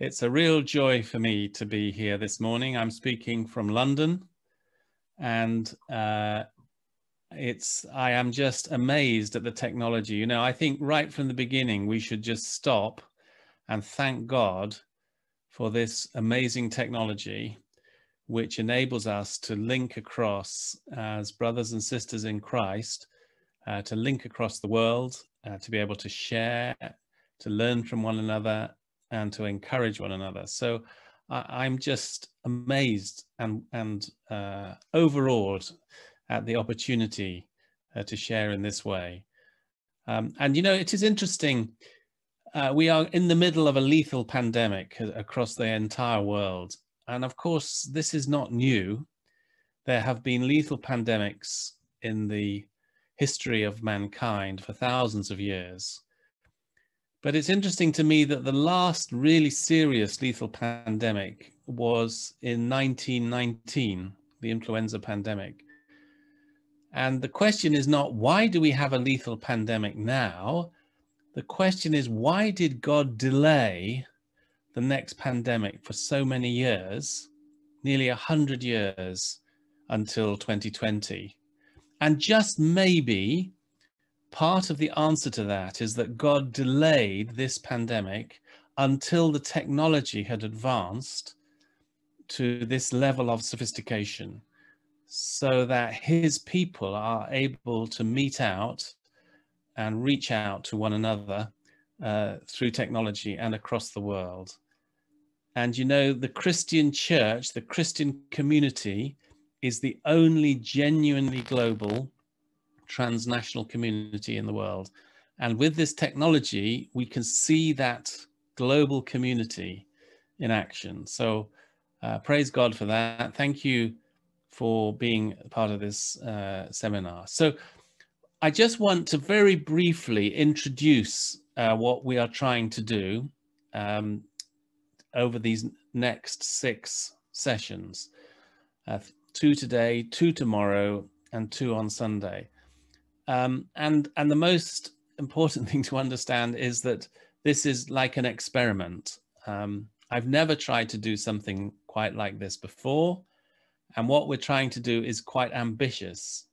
It's a real joy for me to be here this morning. I'm speaking from London, and uh, it's I am just amazed at the technology. You know, I think right from the beginning we should just stop and thank God for this amazing technology, which enables us to link across as brothers and sisters in Christ, uh, to link across the world, uh, to be able to share, to learn from one another, and to encourage one another. So I, am just amazed and and uh, overawed at the opportunity uh, to share in this way. Um, and you know, it is interesting. Uh, we are in the middle of a lethal pandemic across the entire world. And of course, this is not new. There have been lethal pandemics in the history of mankind for thousands of years. But it's interesting to me that the last really serious lethal pandemic was in 1919, the influenza pandemic. And the question is not why do we have a lethal pandemic now? The question is why did God delay the next pandemic for so many years, nearly 100 years until 2020? And just maybe part of the answer to that is that God delayed this pandemic until the technology had advanced to this level of sophistication so that his people are able to meet out and reach out to one another uh, through technology and across the world. And you know, the Christian church, the Christian community is the only genuinely global transnational community in the world. And with this technology, we can see that global community in action. So uh, praise God for that. Thank you for being part of this uh, seminar. So I just want to very briefly introduce uh, what we are trying to do um, over these next six sessions. Uh, two today, two tomorrow, and two on Sunday. Um, and, and the most important thing to understand is that this is like an experiment. Um, I've never tried to do something quite like this before. And what we're trying to do is quite ambitious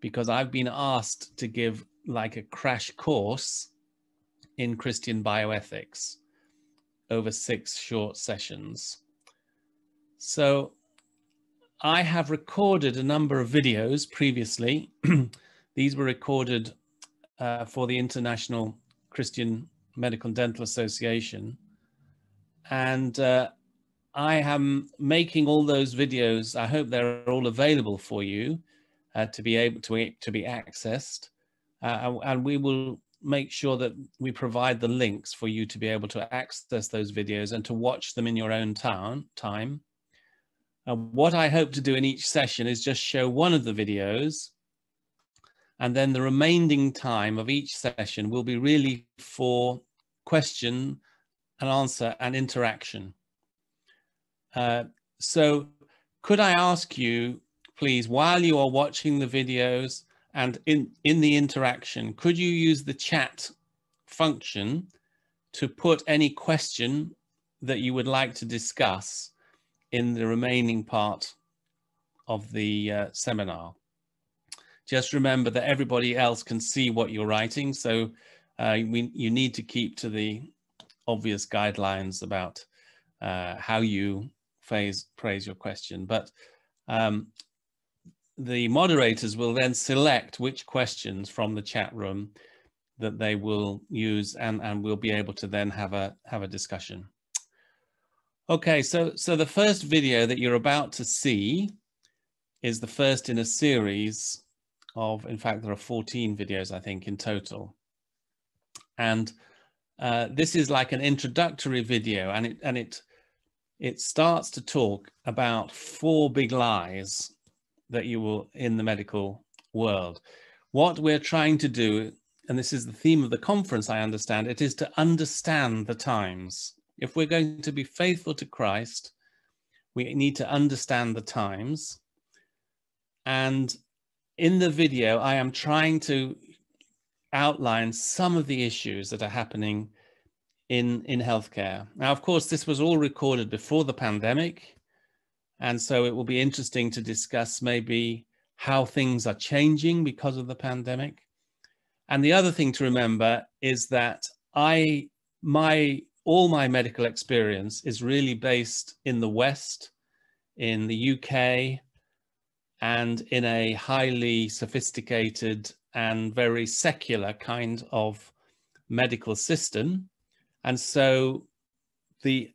because I've been asked to give like a crash course in Christian bioethics over six short sessions. So I have recorded a number of videos previously These were recorded uh, for the International Christian Medical and Dental Association. And uh, I am making all those videos. I hope they're all available for you uh, to be able to, to be accessed. Uh, and we will make sure that we provide the links for you to be able to access those videos and to watch them in your own town, time. Uh, what I hope to do in each session is just show one of the videos and then the remaining time of each session will be really for question and answer and interaction. Uh, so could I ask you, please, while you are watching the videos and in, in the interaction, could you use the chat function to put any question that you would like to discuss in the remaining part of the uh, seminar? Just remember that everybody else can see what you're writing. So uh, we, you need to keep to the obvious guidelines about uh, how you phrase, phrase your question. But um, the moderators will then select which questions from the chat room that they will use and, and we'll be able to then have a, have a discussion. Okay, so, so the first video that you're about to see is the first in a series of, in fact, there are 14 videos, I think, in total. And uh, this is like an introductory video and it, and it, it starts to talk about four big lies that you will in the medical world. What we're trying to do, and this is the theme of the conference, I understand, it is to understand the times. If we're going to be faithful to Christ, we need to understand the times. And in the video, I am trying to outline some of the issues that are happening in, in healthcare. Now, of course, this was all recorded before the pandemic. And so it will be interesting to discuss maybe how things are changing because of the pandemic. And the other thing to remember is that I, my, all my medical experience is really based in the West, in the UK, and in a highly sophisticated and very secular kind of medical system. And so the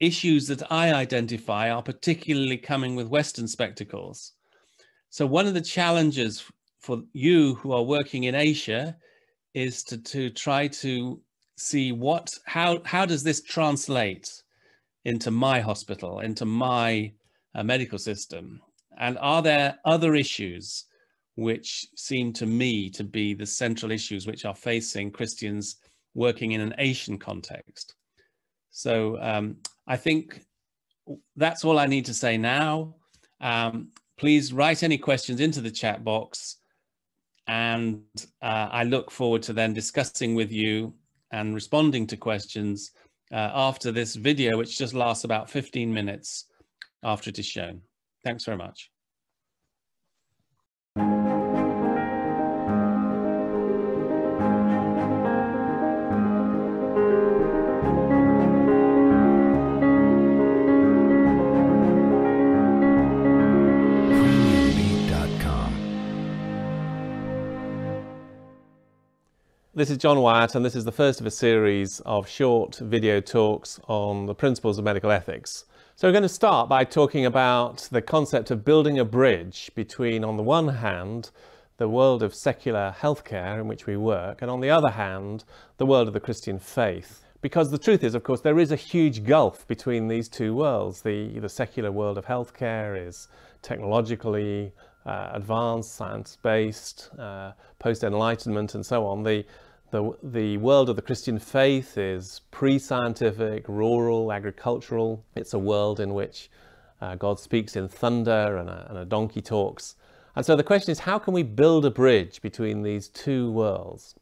issues that I identify are particularly coming with Western spectacles. So one of the challenges for you who are working in Asia is to, to try to see what, how, how does this translate into my hospital, into my uh, medical system? And are there other issues which seem to me to be the central issues which are facing Christians working in an Asian context? So um, I think that's all I need to say now. Um, please write any questions into the chat box and uh, I look forward to then discussing with you and responding to questions uh, after this video, which just lasts about 15 minutes after it is shown. Thanks very much. This is John Wyatt, and this is the first of a series of short video talks on the principles of medical ethics. So we're going to start by talking about the concept of building a bridge between, on the one hand, the world of secular healthcare in which we work, and on the other hand, the world of the Christian faith. Because the truth is, of course, there is a huge gulf between these two worlds. The, the secular world of healthcare is technologically uh, advanced, science-based, uh, post-enlightenment and so on. The, the, the world of the Christian faith is pre-scientific, rural, agricultural. It's a world in which uh, God speaks in thunder and a, and a donkey talks. And so the question is, how can we build a bridge between these two worlds?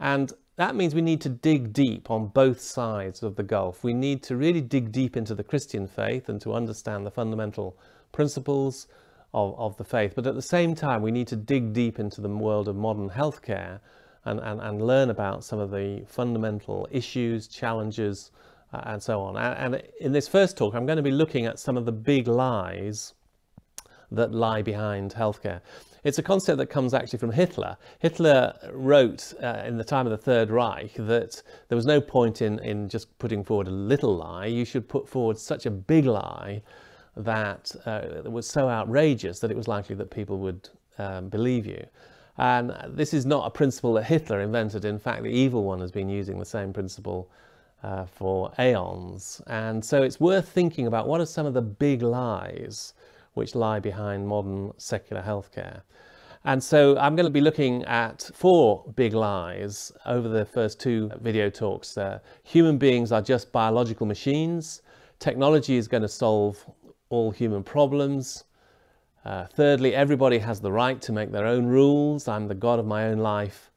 And that means we need to dig deep on both sides of the gulf. We need to really dig deep into the Christian faith and to understand the fundamental principles of, of the faith. But at the same time, we need to dig deep into the world of modern healthcare and, and, and learn about some of the fundamental issues, challenges, uh, and so on. And, and in this first talk, I'm going to be looking at some of the big lies that lie behind healthcare. It's a concept that comes actually from Hitler. Hitler wrote uh, in the time of the Third Reich that there was no point in, in just putting forward a little lie. You should put forward such a big lie that uh, was so outrageous that it was likely that people would um, believe you. And this is not a principle that Hitler invented. In fact, the evil one has been using the same principle uh, for aeons. And so it's worth thinking about what are some of the big lies which lie behind modern secular healthcare. And so I'm going to be looking at four big lies over the first two video talks. Uh, human beings are just biological machines. Technology is going to solve all human problems. Uh, thirdly, everybody has the right to make their own rules. I'm the God of my own life.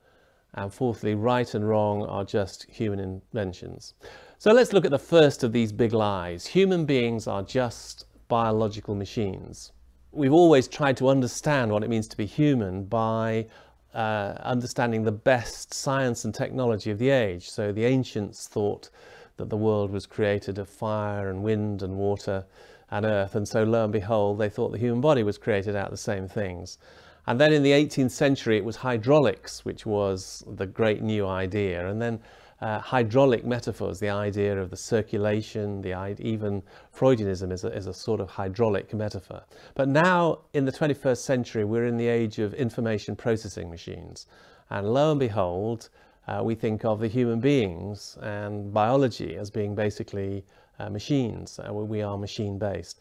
And fourthly, right and wrong are just human inventions. So let's look at the first of these big lies. Human beings are just biological machines. We've always tried to understand what it means to be human by uh, understanding the best science and technology of the age. So the ancients thought that the world was created of fire and wind and water and earth. And so lo and behold, they thought the human body was created out of the same things. And then in the 18th century, it was hydraulics, which was the great new idea. And then uh, hydraulic metaphors, the idea of the circulation, the even Freudianism is a, is a sort of hydraulic metaphor. But now in the 21st century, we're in the age of information processing machines. And lo and behold, uh, we think of the human beings and biology as being basically machines. Uh, we are machine based.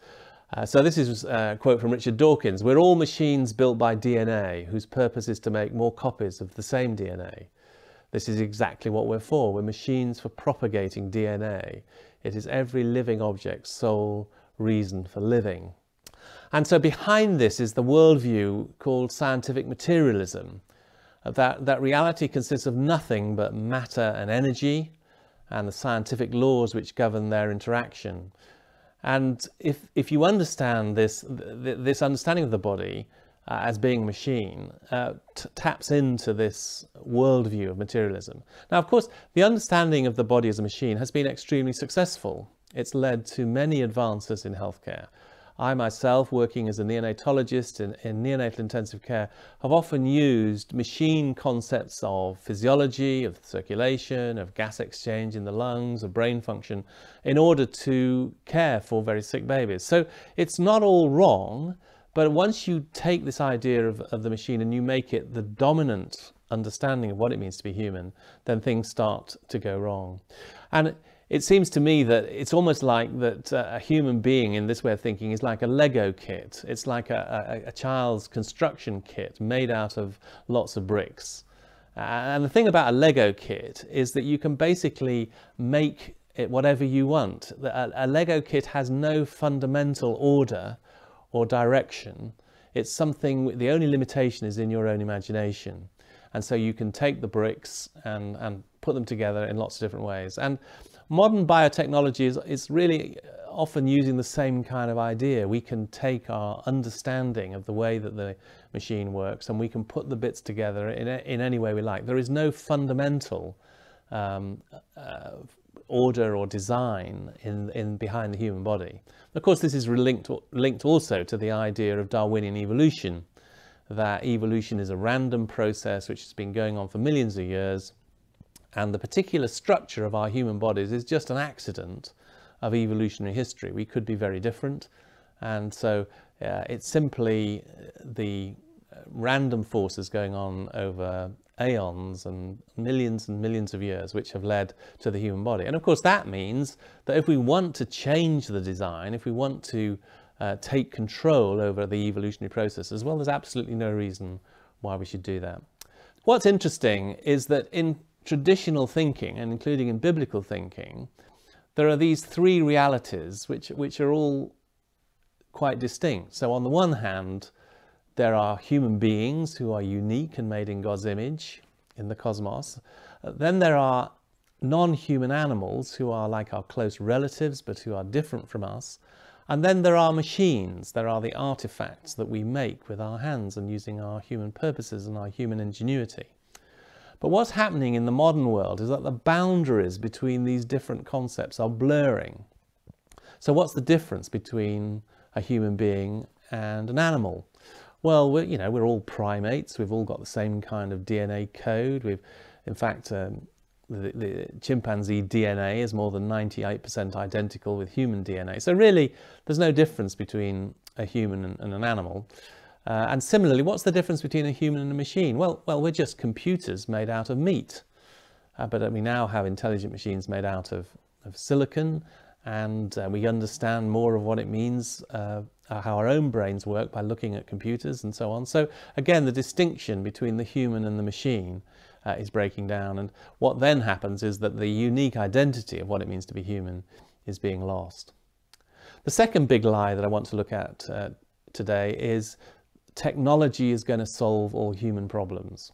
Uh, so this is a quote from Richard Dawkins. We're all machines built by DNA whose purpose is to make more copies of the same DNA. This is exactly what we're for. We're machines for propagating DNA. It is every living object's sole reason for living. And so behind this is the worldview called scientific materialism, that, that reality consists of nothing but matter and energy, and the scientific laws which govern their interaction. And if, if you understand this, this understanding of the body uh, as being a machine uh, taps into this worldview of materialism. Now, of course, the understanding of the body as a machine has been extremely successful. It's led to many advances in healthcare. I myself, working as a neonatologist in, in, neonatal intensive care, have often used machine concepts of physiology, of circulation, of gas exchange in the lungs, of brain function, in order to care for very sick babies. So it's not all wrong, but once you take this idea of, of the machine and you make it the dominant understanding of what it means to be human, then things start to go wrong. And it seems to me that it's almost like that uh, a human being in this way of thinking is like a Lego kit. It's like a, a, a child's construction kit made out of lots of bricks. And the thing about a Lego kit is that you can basically make it whatever you want. A, a Lego kit has no fundamental order or direction. It's something, the only limitation is in your own imagination. And so you can take the bricks and, and put them together in lots of different ways. And modern biotechnology is, is really often using the same kind of idea. We can take our understanding of the way that the machine works and we can put the bits together in, in any way we like. There is no fundamental um, uh, order or design in, in behind the human body. Of course, this is linked, linked also to the idea of Darwinian evolution, that evolution is a random process which has been going on for millions of years and the particular structure of our human bodies is just an accident of evolutionary history. We could be very different. And so uh, it's simply the random forces going on over aeons and millions and millions of years which have led to the human body. And of course that means that if we want to change the design, if we want to uh, take control over the evolutionary processes, well there's absolutely no reason why we should do that. What's interesting is that in traditional thinking, and including in biblical thinking, there are these three realities which, which are all quite distinct. So on the one hand, there are human beings who are unique and made in God's image in the cosmos. Then there are non-human animals who are like our close relatives but who are different from us. And then there are machines, there are the artifacts that we make with our hands and using our human purposes and our human ingenuity. But what's happening in the modern world is that the boundaries between these different concepts are blurring. So what's the difference between a human being and an animal? Well, we're, you know, we're all primates. We've all got the same kind of DNA code. We've, in fact, um, the, the, chimpanzee DNA is more than 98% identical with human DNA. So really, there's no difference between a human and, and an animal. Uh, and similarly, what's the difference between a human and a machine? Well, well, we're just computers made out of meat. Uh, but we now have intelligent machines made out of, of silicon, and uh, we understand more of what it means, uh, how our own brains work by looking at computers and so on. So again, the distinction between the human and the machine uh, is breaking down. And what then happens is that the unique identity of what it means to be human is being lost. The second big lie that I want to look at uh, today is technology is going to solve all human problems.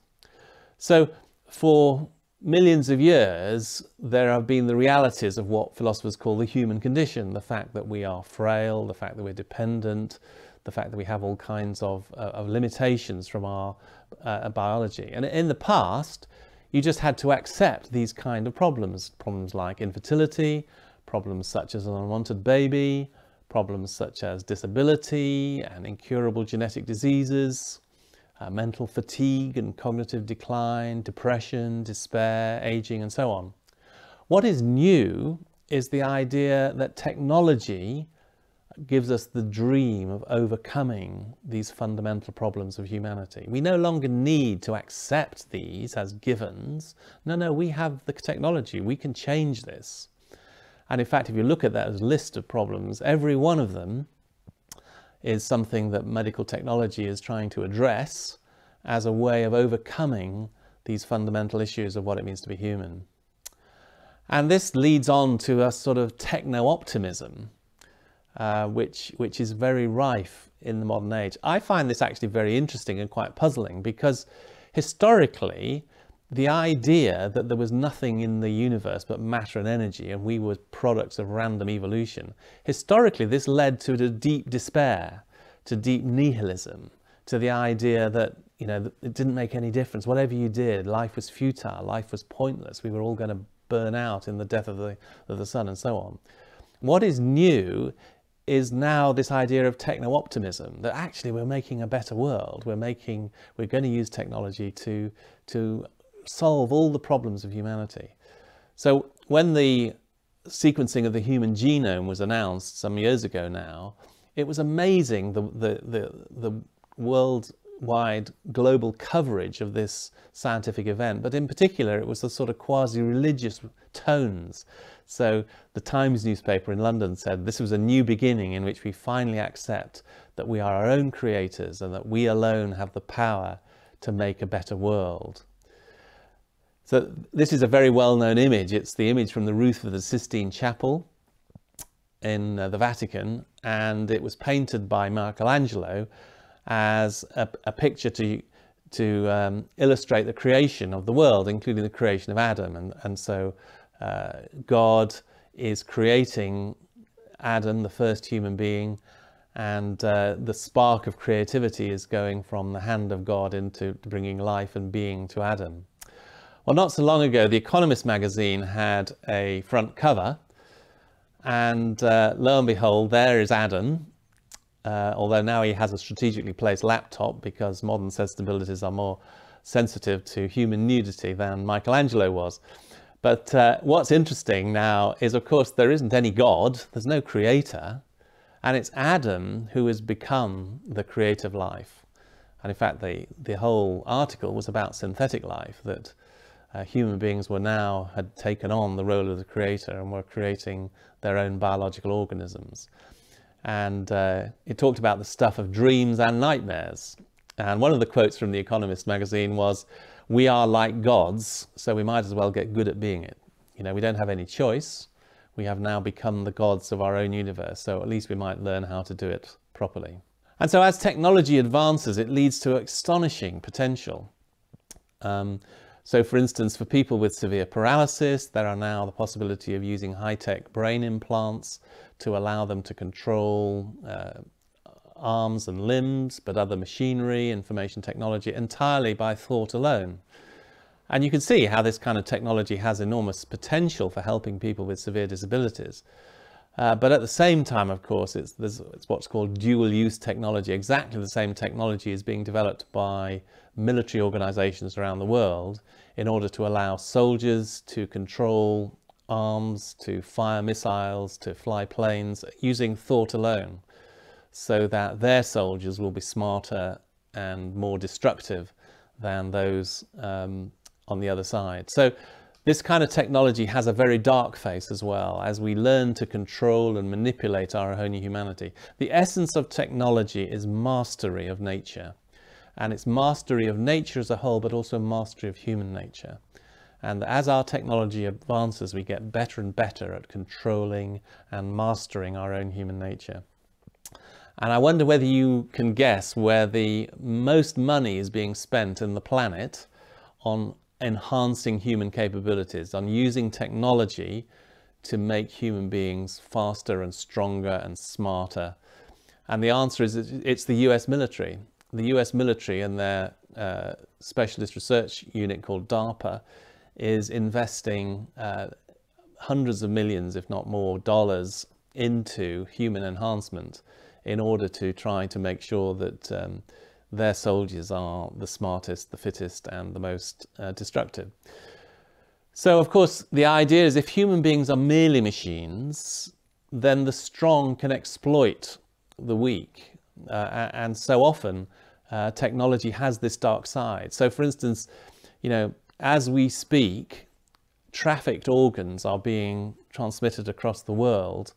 So for millions of years, there have been the realities of what philosophers call the human condition, the fact that we are frail, the fact that we're dependent, the fact that we have all kinds of, uh, of limitations from our uh, biology. And in the past, you just had to accept these kind of problems, problems like infertility, problems such as an unwanted baby, problems such as disability and incurable genetic diseases, uh, mental fatigue and cognitive decline, depression, despair, aging, and so on. What is new is the idea that technology gives us the dream of overcoming these fundamental problems of humanity. We no longer need to accept these as givens. No, no, we have the technology. We can change this. And in fact, if you look at that list of problems, every one of them is something that medical technology is trying to address as a way of overcoming these fundamental issues of what it means to be human. And this leads on to a sort of techno-optimism, uh, which, which is very rife in the modern age. I find this actually very interesting and quite puzzling because historically, the idea that there was nothing in the universe but matter and energy and we were products of random evolution, historically this led to a deep despair, to deep nihilism, to the idea that you know it didn't make any difference. Whatever you did, life was futile, life was pointless. We were all going to burn out in the death of the, of the sun and so on. What is new is now this idea of techno-optimism, that actually we're making a better world. We're making, we're going to use technology to, to solve all the problems of humanity. So when the sequencing of the human genome was announced some years ago now, it was amazing the, the, the, the worldwide global coverage of this scientific event, but in particular it was the sort of quasi-religious tones. So the Times newspaper in London said this was a new beginning in which we finally accept that we are our own creators and that we alone have the power to make a better world. So this is a very well-known image. It's the image from the roof of the Sistine Chapel in uh, the Vatican, and it was painted by Michelangelo as a, a picture to to um, illustrate the creation of the world, including the creation of Adam. And, and so uh, God is creating Adam, the first human being, and uh, the spark of creativity is going from the hand of God into bringing life and being to Adam. Well, not so long ago, The Economist magazine had a front cover, and uh, lo and behold, there is Adam, uh, although now he has a strategically placed laptop because modern sensibilities are more sensitive to human nudity than Michelangelo was. But uh, what's interesting now is, of course, there isn't any God, there's no creator, and it's Adam who has become the creative life. And in fact, the, the whole article was about synthetic life, that uh, human beings were now, had taken on the role of the creator and were creating their own biological organisms. And uh, it talked about the stuff of dreams and nightmares. And one of the quotes from The Economist magazine was, we are like gods, so we might as well get good at being it. You know, we don't have any choice. We have now become the gods of our own universe, so at least we might learn how to do it properly. And so as technology advances, it leads to astonishing potential. Um, so for instance, for people with severe paralysis, there are now the possibility of using high-tech brain implants to allow them to control uh, arms and limbs, but other machinery, information technology, entirely by thought alone. And you can see how this kind of technology has enormous potential for helping people with severe disabilities. Uh, but at the same time, of course, it's, it's what's called dual use technology. Exactly the same technology is being developed by military organizations around the world in order to allow soldiers to control arms, to fire missiles, to fly planes using thought alone so that their soldiers will be smarter and more destructive than those um, on the other side. So this kind of technology has a very dark face as well as we learn to control and manipulate our own humanity. The essence of technology is mastery of nature and it's mastery of nature as a whole but also mastery of human nature. And as our technology advances, we get better and better at controlling and mastering our own human nature. And I wonder whether you can guess where the most money is being spent in the planet on enhancing human capabilities, on using technology to make human beings faster and stronger and smarter? And the answer is it's the US military. The US military and their uh, specialist research unit called DARPA is investing uh, hundreds of millions, if not more, dollars into human enhancement in order to try to make sure that um, their soldiers are the smartest, the fittest, and the most uh, destructive. So, of course, the idea is if human beings are merely machines, then the strong can exploit the weak. Uh, and so often, uh, technology has this dark side. So, for instance, you know, as we speak, trafficked organs are being transmitted across the world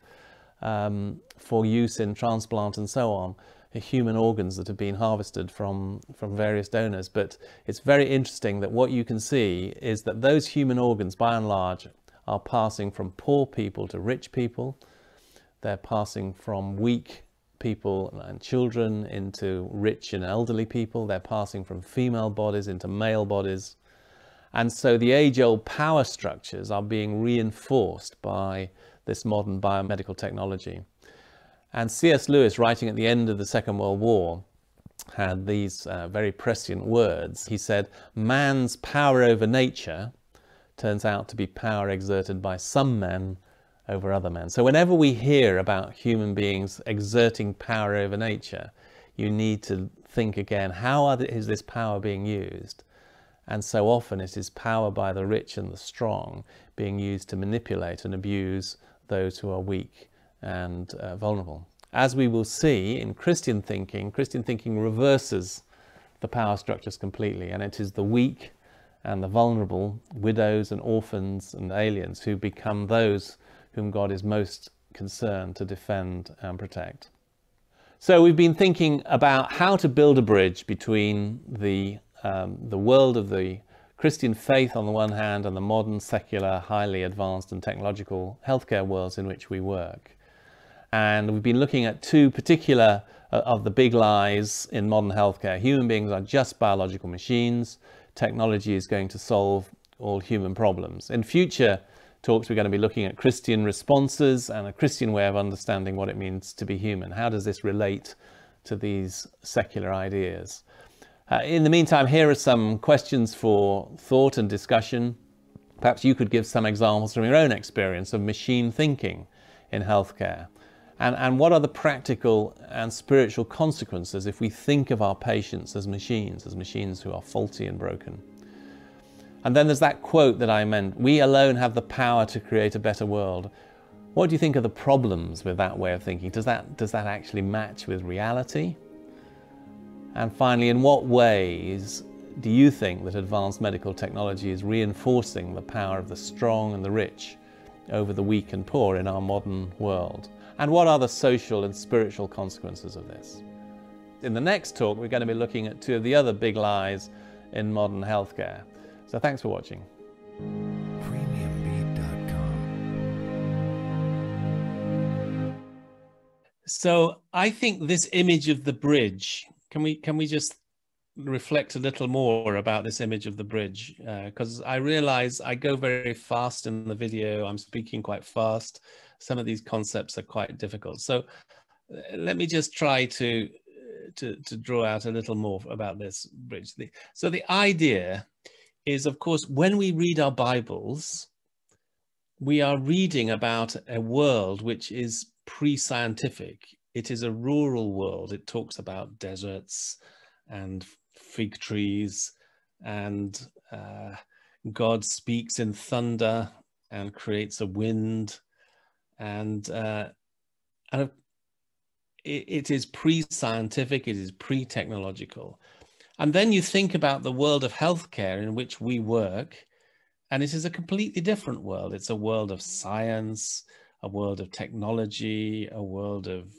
um, for use in transplant and so on human organs that have been harvested from, from various donors. But it's very interesting that what you can see is that those human organs, by and large, are passing from poor people to rich people. They're passing from weak people and children into rich and elderly people. They're passing from female bodies into male bodies. And so the age-old power structures are being reinforced by this modern biomedical technology. And C.S. Lewis, writing at the end of the Second World War, had these uh, very prescient words. He said, man's power over nature turns out to be power exerted by some men over other men. So whenever we hear about human beings exerting power over nature, you need to think again, how is this power being used? And so often it is power by the rich and the strong being used to manipulate and abuse those who are weak and uh, vulnerable. As we will see in Christian thinking, Christian thinking reverses the power structures completely, and it is the weak and the vulnerable, widows and orphans and aliens, who become those whom God is most concerned to defend and protect. So we've been thinking about how to build a bridge between the, um, the world of the Christian faith on the one hand and the modern, secular, highly advanced and technological healthcare worlds in which we work. And we've been looking at two particular uh, of the big lies in modern healthcare. Human beings are just biological machines. Technology is going to solve all human problems. In future talks, we're going to be looking at Christian responses and a Christian way of understanding what it means to be human. How does this relate to these secular ideas? Uh, in the meantime, here are some questions for thought and discussion. Perhaps you could give some examples from your own experience of machine thinking in healthcare. And, and what are the practical and spiritual consequences if we think of our patients as machines, as machines who are faulty and broken? And then there's that quote that I meant, we alone have the power to create a better world. What do you think are the problems with that way of thinking? Does that, does that actually match with reality? And finally, in what ways do you think that advanced medical technology is reinforcing the power of the strong and the rich over the weak and poor in our modern world? And what are the social and spiritual consequences of this? In the next talk, we're going to be looking at two of the other big lies in modern healthcare. So thanks for watching. So I think this image of the bridge, can we can we just reflect a little more about this image of the bridge? Because uh, I realize I go very fast in the video, I'm speaking quite fast. Some of these concepts are quite difficult. So uh, let me just try to, to, to draw out a little more about this bridge. So the idea is, of course, when we read our Bibles, we are reading about a world which is pre-scientific. It is a rural world. It talks about deserts and fig trees and uh, God speaks in thunder and creates a wind and uh, and it, it is pre-scientific, it is pre-technological. And then you think about the world of healthcare in which we work, and it is a completely different world. It's a world of science, a world of technology, a world of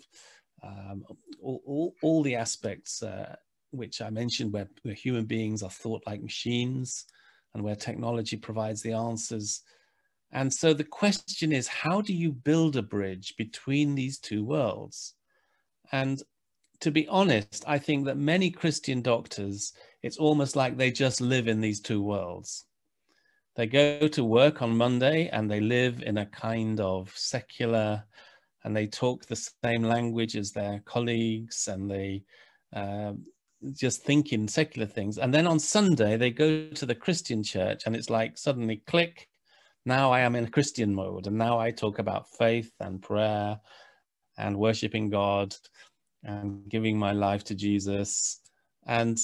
um, all, all, all, the aspects uh, which I mentioned, where, where human beings are thought like machines and where technology provides the answers. And so the question is, how do you build a bridge between these two worlds? And to be honest, I think that many Christian doctors, it's almost like they just live in these two worlds. They go to work on Monday and they live in a kind of secular, and they talk the same language as their colleagues and they uh, just thinking secular things. And then on Sunday, they go to the Christian church and it's like suddenly click, now I am in a Christian mode. And now I talk about faith and prayer and worshiping God and giving my life to Jesus. And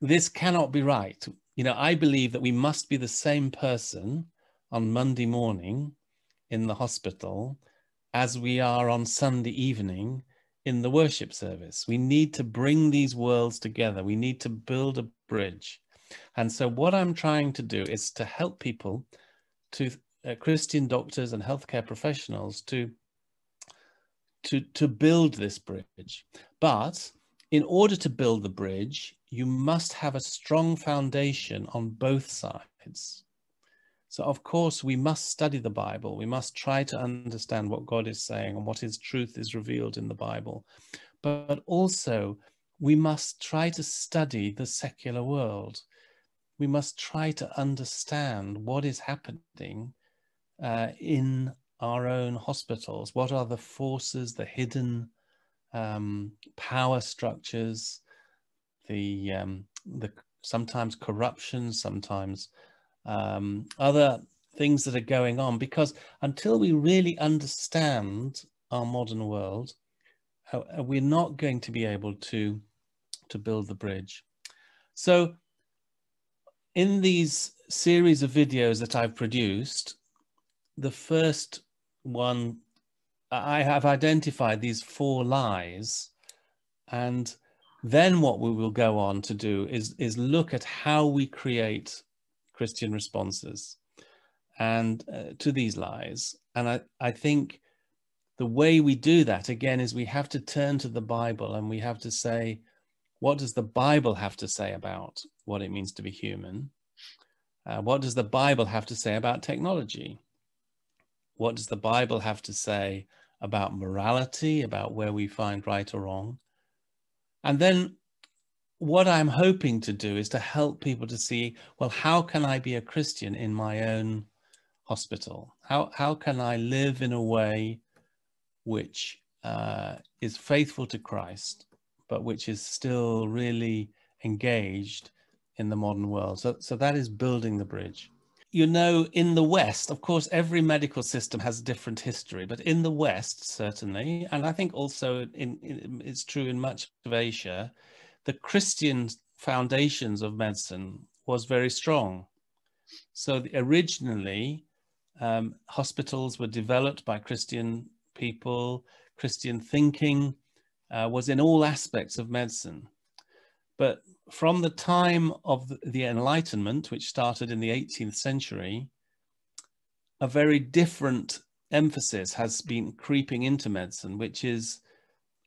this cannot be right. You know, I believe that we must be the same person on Monday morning in the hospital as we are on Sunday evening in the worship service. We need to bring these worlds together. We need to build a bridge. And so, what I'm trying to do is to help people, to uh, Christian doctors and healthcare professionals, to to, to build this bridge. But in order to build the bridge, you must have a strong foundation on both sides. So, of course, we must study the Bible. We must try to understand what God is saying and what His truth is revealed in the Bible. But also, we must try to study the secular world. we must try to understand what is happening uh, in our own hospitals. What are the forces, the hidden um, power structures, the um, the sometimes corruption, sometimes um, other things that are going on? Because until we really understand our modern world, uh, uh we're not going to be able to to build the bridge. So in these series of videos that I've produced, the first one, I have identified these four lies. And then what we will go on to do is, is look at how we create Christian responses and uh, to these lies. And I, I think the way we do that, again, is we have to turn to the Bible and we have to say, what does the Bible have to say about what it means to be human? Uh, what does the Bible have to say about technology? What does the Bible have to say about morality, about where we find right or wrong? And then what I'm hoping to do is to help people to see, well, how can I be a Christian in my own hospital? How, how can I live in a way which uh, is faithful to Christ, but which is still really engaged in the modern world? So, so that is building the bridge you know, in the West, of course, every medical system has a different history, but in the West, certainly, and I think also in, in, it's true in much of Asia, the Christian foundations of medicine was very strong. So the, originally, um, hospitals were developed by Christian people. Christian thinking uh, was in all aspects of medicine. But from the time of the Enlightenment, which started in the 18th century, a very different emphasis has been creeping into medicine, which is,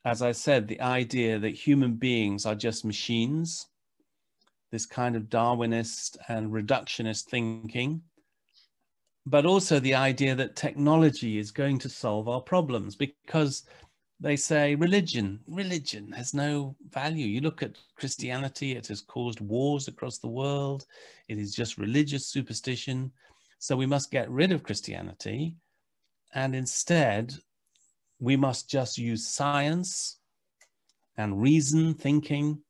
as I said, the idea that human beings are just machines, this kind of Darwinist and reductionist thinking, but also the idea that technology is going to solve our problems because they say religion, religion has no value. You look at Christianity, it has caused wars across the world. It is just religious superstition. So we must get rid of Christianity. And instead, we must just use science and reason, thinking.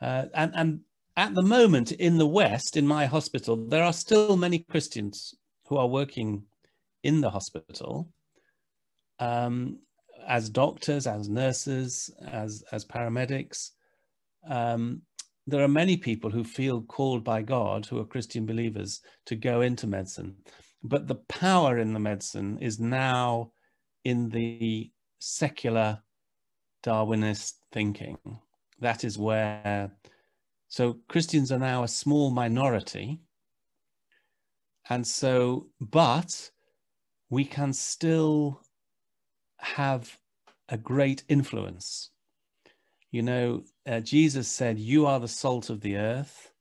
Uh, and, and at the moment in the West, in my hospital, there are still many Christians who are working in the hospital. Um, as doctors, as nurses, as, as paramedics, um, there are many people who feel called by God, who are Christian believers, to go into medicine. But the power in the medicine is now in the secular Darwinist thinking. That is where, so Christians are now a small minority. And so, but we can still have a great influence. You know, uh, Jesus said, You are the salt of the earth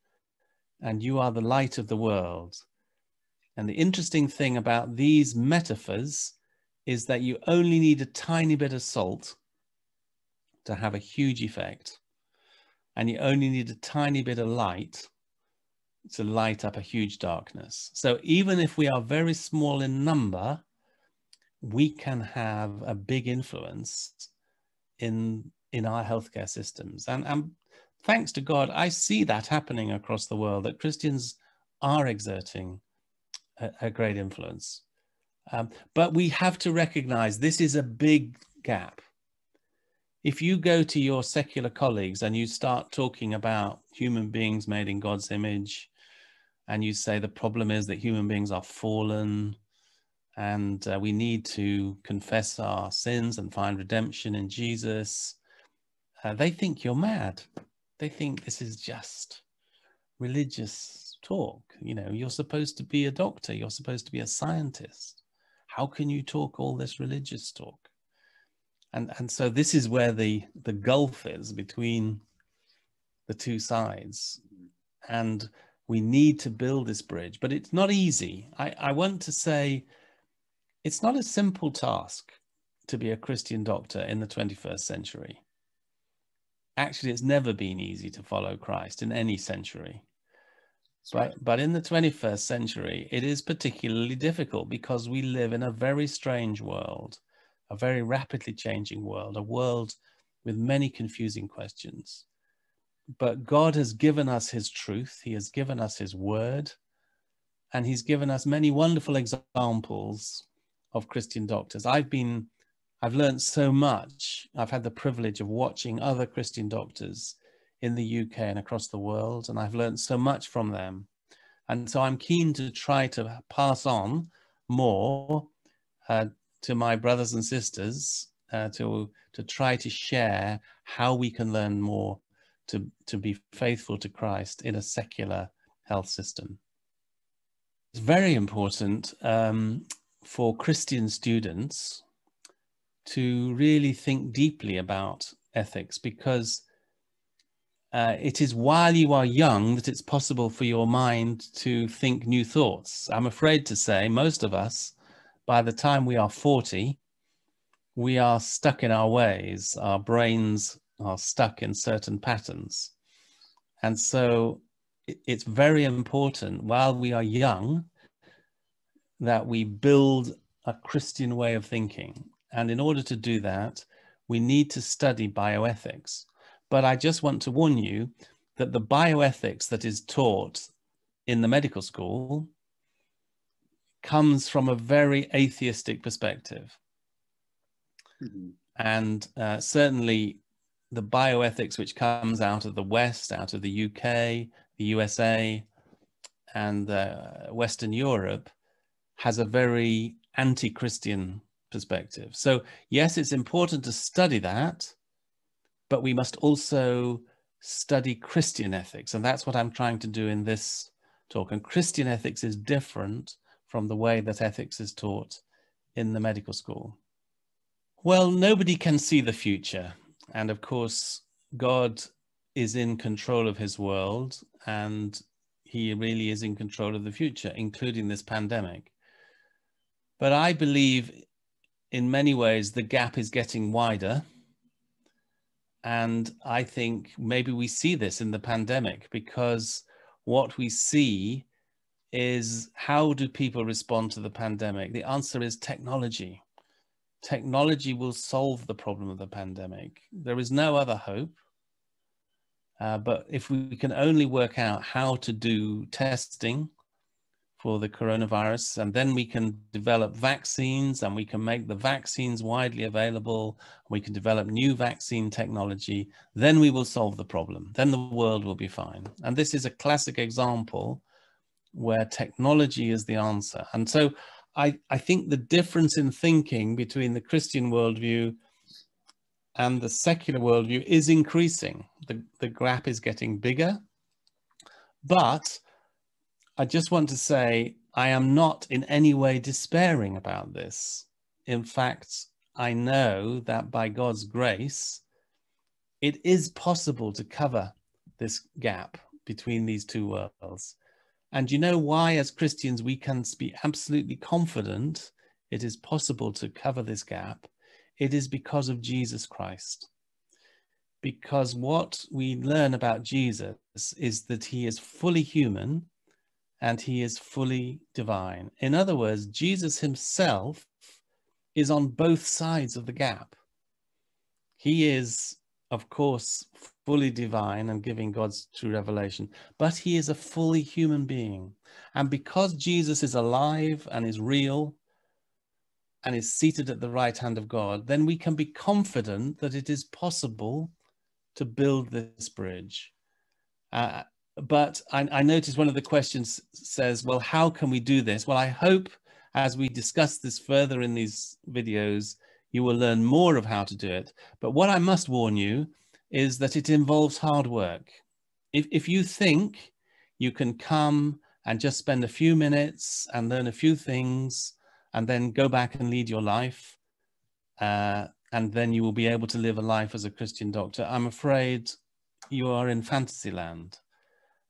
and you are the light of the world. And the interesting thing about these metaphors is that you only need a tiny bit of salt to have a huge effect. And you only need a tiny bit of light to light up a huge darkness. So even if we are very small in number, we can have a big influence in in our healthcare systems. And, and thanks to God, I see that happening across the world, that Christians are exerting a, a great influence. Um, but we have to recognize this is a big gap. If you go to your secular colleagues and you start talking about human beings made in God's image, and you say the problem is that human beings are fallen, and uh, we need to confess our sins and find redemption in Jesus. Uh, they think you're mad. They think this is just religious talk. You know, you're supposed to be a doctor, you're supposed to be a scientist. How can you talk all this religious talk? And, and so this is where the, the gulf is between the two sides. And we need to build this bridge, but it's not easy. I, I want to say it's not a simple task to be a Christian doctor in the 21st century. Actually, it's never been easy to follow Christ in any century. But, right. but in the 21st century, it is particularly difficult because we live in a very strange world, a very rapidly changing world, a world with many confusing questions. But God has given us his truth, he has given us his word, and he's given us many wonderful examples of Christian doctors. I've been, I've learned so much. I've had the privilege of watching other Christian doctors in the UK and across the world, and I've learned so much from them. And so I'm keen to try to pass on more uh, to my brothers and sisters uh, to to try to share how we can learn more to to be faithful to Christ in a secular health system. It's very important um, for Christian students to really think deeply about ethics because uh, it is while you are young that it's possible for your mind to think new thoughts. I'm afraid to say most of us, by the time we are 40, we are stuck in our ways. Our brains are stuck in certain patterns. And so it's very important while we are young that we build a Christian way of thinking. And in order to do that, we need to study bioethics. But I just want to warn you that the bioethics that is taught in the medical school comes from a very atheistic perspective. Mm-hmm. And uh, certainly the bioethics which comes out of the West, out of the UK, the USA, and uh, Western Europe has a very anti Christian perspective. So, yes, it's important to study that, but we must also study Christian ethics. And that's what I'm trying to do in this talk. And Christian ethics is different from the way that ethics is taught in the medical school. Well, nobody can see the future. And of course, God is in control of his world and he really is in control of the future, including this pandemic. But I believe in many ways the gap is getting wider and I think maybe we see this in the pandemic because what we see is how do people respond to the pandemic? The answer is technology. Technology will solve the problem of the pandemic. There is no other hope. Uh, but if we can only work out how to do testing, for the coronavirus. And then we can develop vaccines and we can make the vaccines widely available. We can develop new vaccine technology. Then we will solve the problem. Then the world will be fine. And this is a classic example where technology is the answer. And so I, I think the difference in thinking between the Christian worldview and the secular worldview is increasing. The, the gap is getting bigger. But I just want to say I am not in any way despairing about this. In fact, I know that by God's grace, it is possible to cover this gap between these two worlds. And you know why, as Christians, we can be absolutely confident it is possible to cover this gap? It is because of Jesus Christ. Because what we learn about Jesus is that he is fully human and he is fully divine. In other words, Jesus himself is on both sides of the gap. He is, of course, fully divine and giving God's true revelation, but he is a fully human being. And because Jesus is alive and is real and is seated at the right hand of God, then we can be confident that it is possible to build this bridge. Uh, but I, I noticed one of the questions says, well, how can we do this? Well, I hope as we discuss this further in these videos, you will learn more of how to do it. But what I must warn you is that it involves hard work. If, if you think you can come and just spend a few minutes and learn a few things and then go back and lead your life, uh, and then you will be able to live a life as a Christian doctor, I'm afraid you are in fantasy land.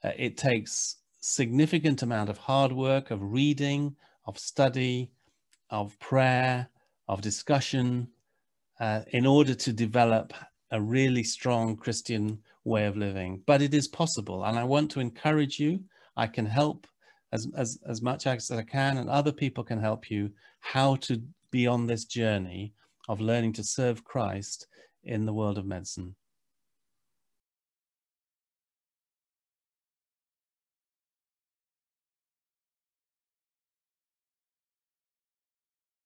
Uh, it takes significant amount of hard work, of reading, of study, of prayer, of discussion, uh, in order to develop a really strong Christian way of living. But it is possible. And I want to encourage you. I can help as, as, as much as I can, and other people can help you how to be on this journey of learning to serve Christ in the world of medicine.